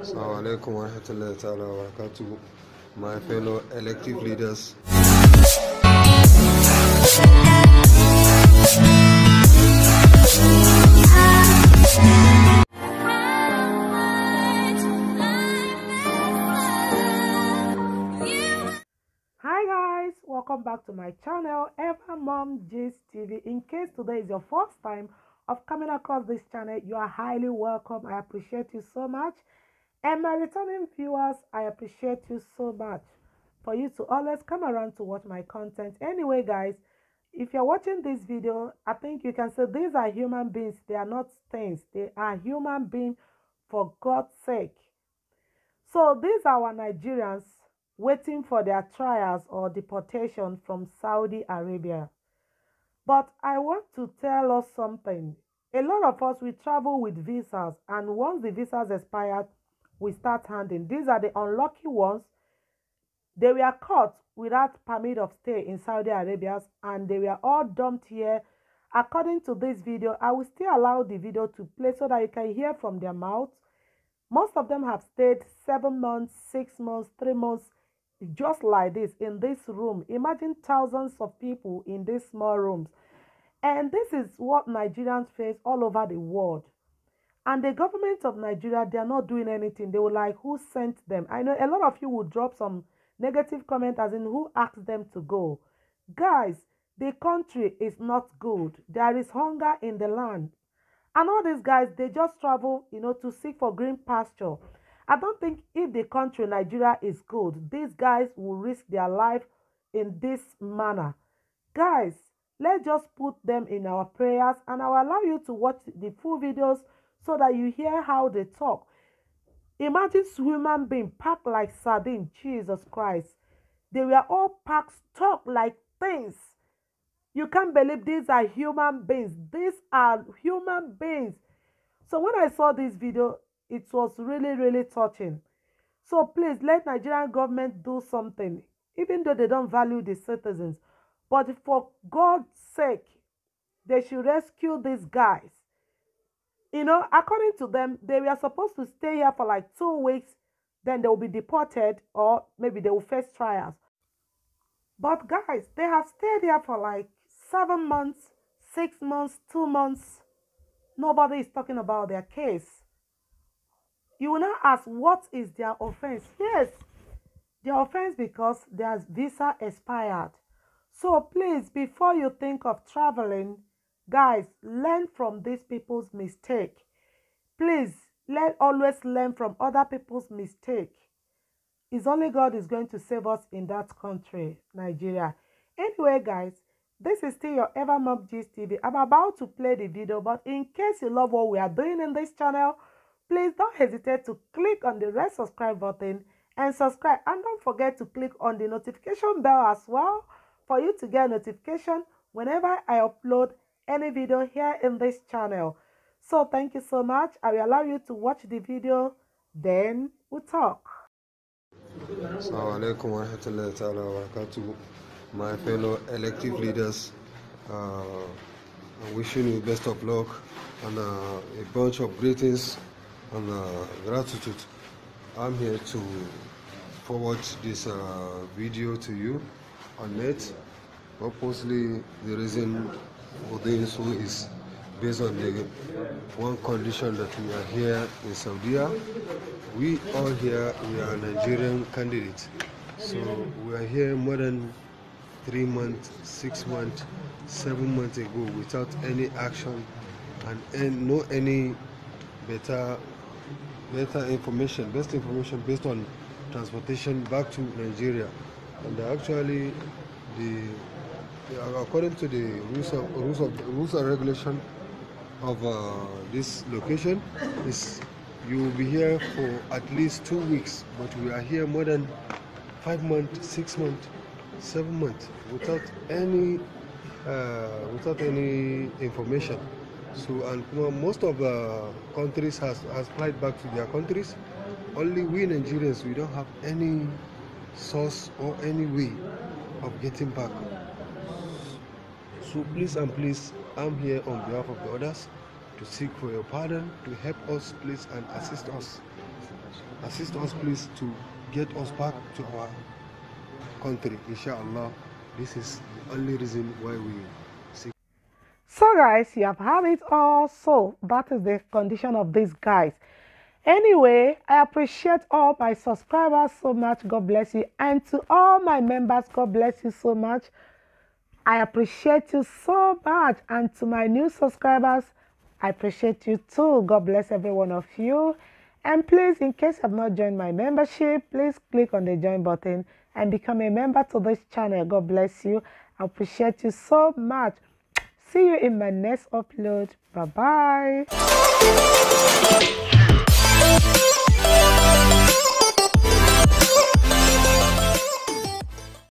Assalamu alaikum wa rahmatullahi ta'ala wa barakatuh. My fellow elective leaders. Hi guys, welcome back to my channel Evermum Gist TV. In case today is your first time of coming across this channel, you are highly welcome. I appreciate you so much. And my returning viewers, I appreciate you so much for you to always come around to watch my content. Anyway, guys, if you're watching this video, I think you can say these are human beings. They are not things. They are human beings for God's sake. So these are our Nigerians waiting for their trials or deportation from Saudi Arabia. But I want to tell us something. A lot of us, we travel with visas, and once the visas expired, we start handing. These are the unlucky ones. They were caught without permit of stay in Saudi Arabia, and they were all dumped here. According to this video, I will still allow the video to play so that you can hear from their mouth. Most of them have stayed seven months, six months, three months, just like this in this room. Imagine thousands of people in these small rooms. And this is what Nigerians face all over the world. And the government of Nigeria, they are not doing anything. They were like, who sent them? I know a lot of you will drop some negative comment as in who asked them to go. Guys, the country is not good. There is hunger in the land. And all these guys, they just travel, you know, to seek for green pasture. I don't think if the country Nigeria is good, these guys will risk their life in this manner. Guys, let's just put them in our prayers and I will allow you to watch the full videos so that you hear how they talk. Imagine human being packed like sardine, Jesus Christ. They were all packed, stuck like things. You can't believe these are human beings. These are human beings. So when I saw this video, it was really, really touching. So please let Nigerian government do something, even though they don't value the citizens. But for God's sake, they should rescue these guys. You know, according to them, they were supposed to stay here for like two weeks, then they will be deported, or maybe they will face trials. But guys, they have stayed here for like seven months, six months, two months. Nobody is talking about their case. You will now ask, what is their offense? Yes, their offense because their visa expired. So please, before you think of traveling, guys, learn from these people's mistake. Please, let always learn from other people's mistake. It's only God is going to save us in that country, Nigeria. Anyway, guys, this is still your Evermum Gist. I'm about to play the video, but in case you love what we are doing in this channel, please don't hesitate to click on the red subscribe button and subscribe. And don't forget to click on the notification bell as well for you to get notification whenever I upload any video here in this channel. So thank you so much. I will allow you to watch the video, then we'll talk. Assalamu alaikum wa rahmatullahi ta'ala wa barakatuh. My fellow elective leaders, uh, I'm wishing you best of luck and uh, a bunch of greetings and uh, gratitude. I'm here to forward this uh, video to you on net. Purposely, the reason so is based on the one condition that we are here in Saudi. We all here, we are Nigerian candidates. So we are here more than three months, six months, seven months ago without any action and, and no any better better information, best information based on transportation back to Nigeria. And actually, the according to the rules of rules of rules and regulation of uh, this location, is you will be here for at least two weeks, but we are here more than five months, six months, seven months without any uh, without any information. So and most of the countries has, has applied back to their countries. Only we Nigerians we don't have any source or any way of getting back. So please and please, I'm here on behalf of the others to seek for your pardon, to help us, please, and assist us. Assist us, please, to get us back to our country, inshallah. This is the only reason why we seek. So, guys, you have had it all. So, that is the condition of these guys. Anyway, I appreciate all my subscribers so much. God bless you. And to all my members, God bless you so much. I appreciate you so much. And to my new subscribers, I appreciate you too. God bless every one of you. And please, in case you have not joined my membership, please click on the join button and become a member to this channel. God bless you. I appreciate you so much. See you in my next upload. Bye bye.